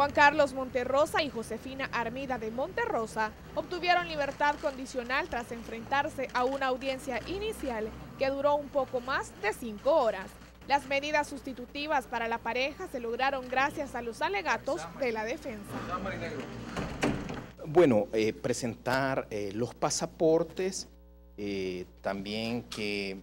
Juan Carlos Monterrosa y Josefina Armida de Monterrosa obtuvieron libertad condicional tras enfrentarse a una audiencia inicial que duró un poco más de cinco horas. Las medidas sustitutivas para la pareja se lograron gracias a los alegatos de la defensa. Bueno, eh, presentar eh, los pasaportes, eh, también que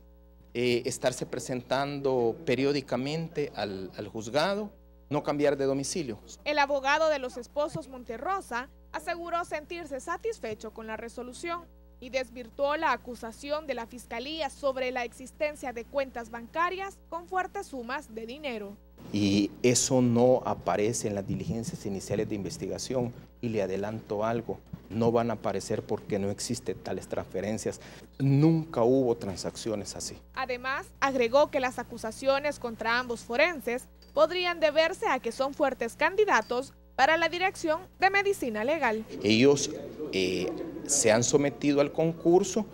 estarse presentando periódicamente al, al juzgado, no cambiar de domicilio. El abogado de los esposos Monterrosa aseguró sentirse satisfecho con la resolución y desvirtuó la acusación de la Fiscalía sobre la existencia de cuentas bancarias con fuertes sumas de dinero. Y eso no aparece en las diligencias iniciales de investigación y le adelanto algo, no van a aparecer porque no existen tales transferencias. Nunca hubo transacciones así. Además, agregó que las acusaciones contra ambos forenses podrían deberse a que son fuertes candidatos para la Dirección de Medicina Legal. Ellos eh, se han sometido al concurso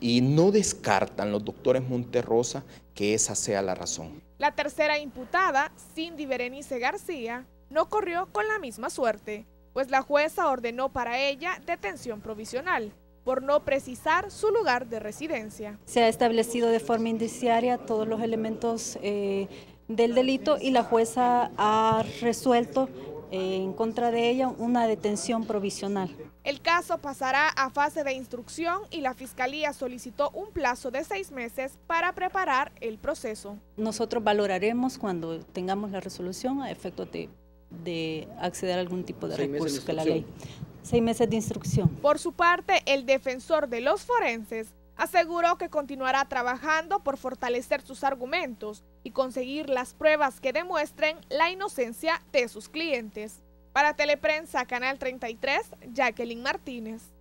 y no descartan los doctores Monterrosa que esa sea la razón. La tercera imputada, Cindy Berenice García, no corrió con la misma suerte, pues la jueza ordenó para ella detención provisional por no precisar su lugar de residencia. Se ha establecido de forma indiciaria todos los elementos eh, del delito y la jueza ha resuelto en contra de ella una detención provisional. El caso pasará a fase de instrucción y la Fiscalía solicitó un plazo de seis meses para preparar el proceso. Nosotros valoraremos cuando tengamos la resolución a efecto de, acceder a algún tipo de recurso que la ley. Seis meses de instrucción. Por su parte, el defensor de los forenses aseguró que continuará trabajando por fortalecer sus argumentos y conseguir las pruebas que demuestren la inocencia de sus clientes. Para Teleprensa, Canal 33, Jacqueline Martínez.